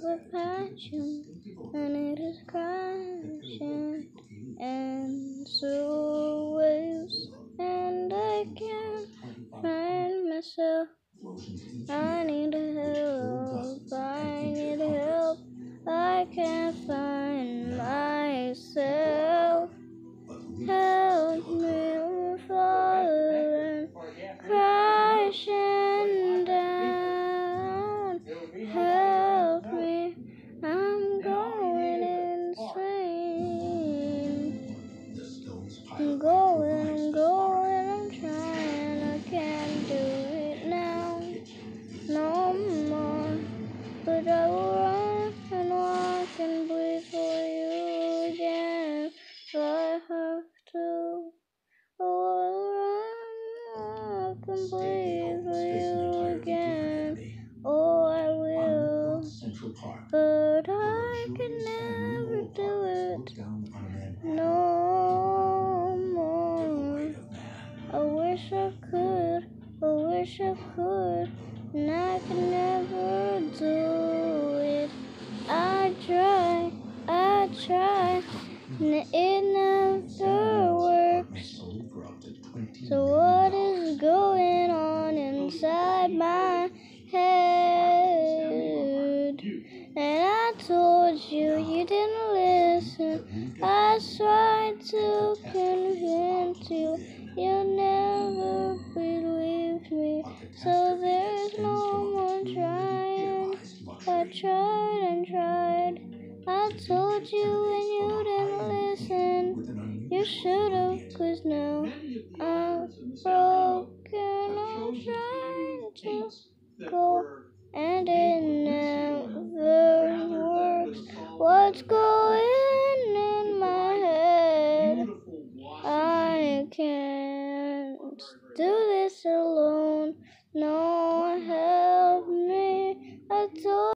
crashing, and it is crashing, and so waves, and I can't find myself. I run, walk and breathe for you again. Oh, I will, but I can never do it. No more. I wish I could, I wish I could, and I can never do my head? And I told you you didn't listen. I tried to convince you, you never believed me. So there's no more trying. I tried and tried. I told you and you didn't listen. You should have, cause now go and it never works. What's going in my head? I can't do this alone. No.